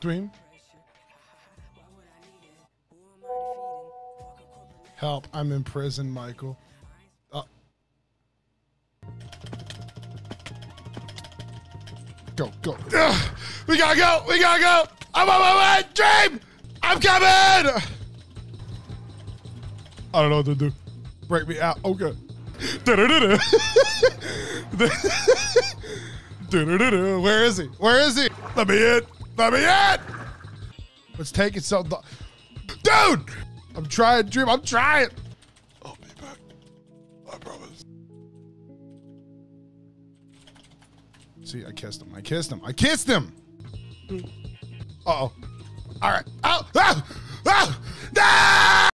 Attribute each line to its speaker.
Speaker 1: Dream. Help! I'm in prison, Michael. Uh, go, go. Ugh, we gotta go. We gotta go. I'm on my way. Dream. I'm coming. I don't know what to do. Break me out. Okay. Where is he? Where is he? Let me in. Let me in. Let's take it so. Dude! I'm trying, Dream. I'm trying. I'll be back. I promise. See, I kissed him. I kissed him. I kissed him. Uh oh. All right. Oh! No!